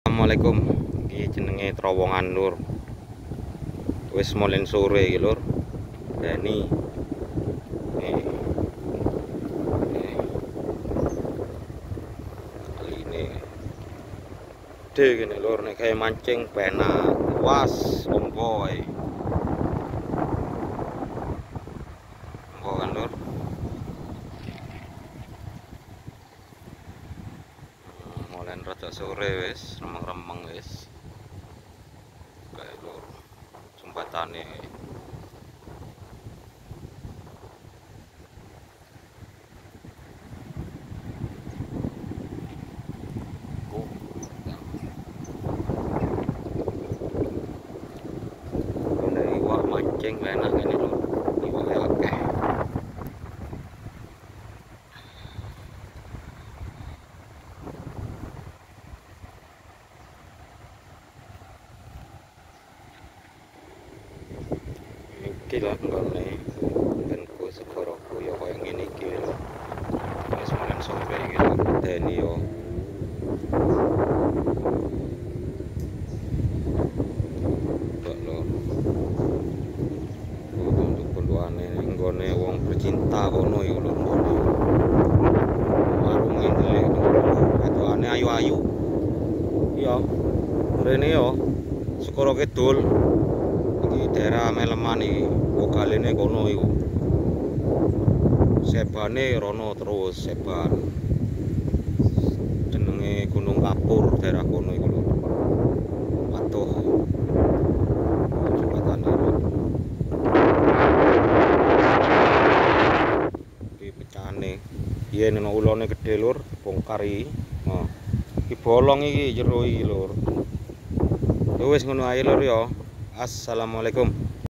Assalamualaikum. Iki jenenge terowongan lur wis molen sore iki lur. Dani. Kali ini gede gini lur. Nih kayak mancing penak. Was omboy ombo rada sore wis remeng-remeng wis. Kayak lur jembatane mancing enak ini lur iki lah nggone benku segoroku ya kaya ngene iki lho wis mulai sore iki lho deni yo nggone wong bercinta kono iku lho nggone warung ini itu. Ayu-ayu. Iya rene yo. Sekoro Kidul iki daerah Meleman iki wogalene kono iku. Sebane rono terus seban. Jenenge Gunung Kapur daerah kono iku atuh. Yen ana ulone gedhe lur bongkar iki. Nah iki bolong iki jero iki lur. Ya wis ngono ae lur ya. Assalamualaikum